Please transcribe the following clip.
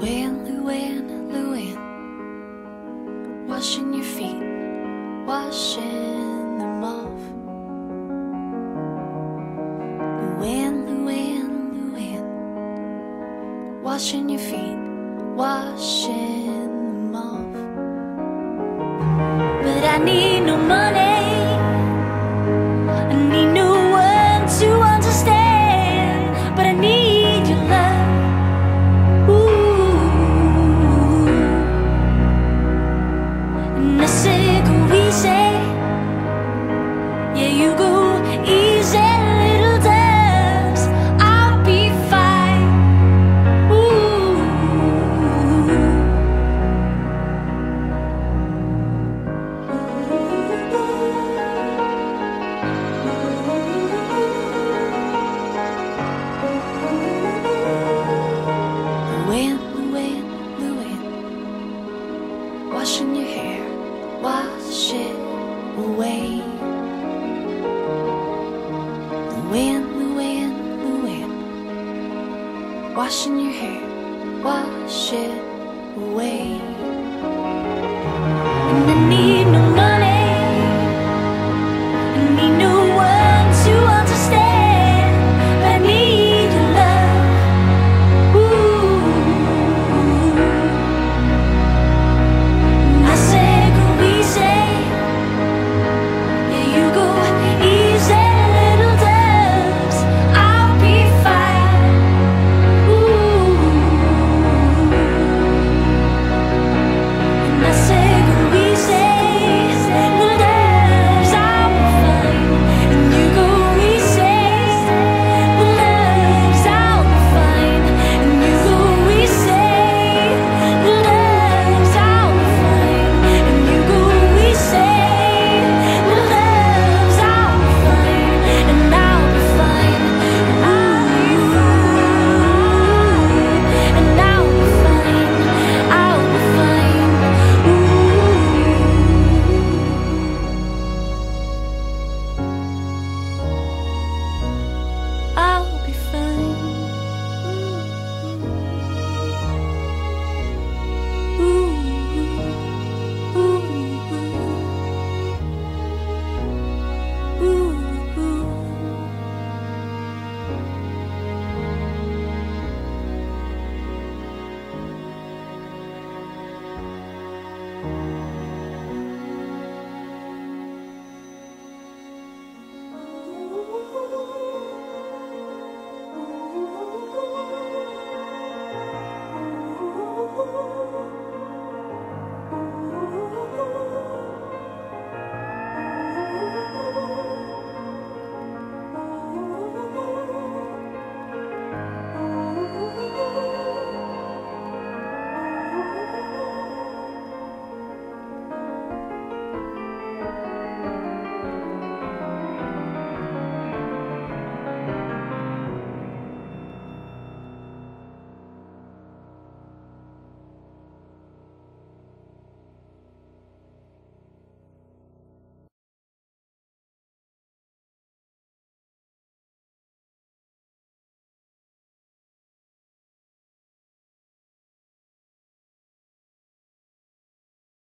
Luann, Luann, Luann. Washing your feet, washing them off. Luann, Luann, Luann. Washing your feet, washing. Washing your hair, wash it away. Luann, Luann, Luann, wash in your hair, wash it away.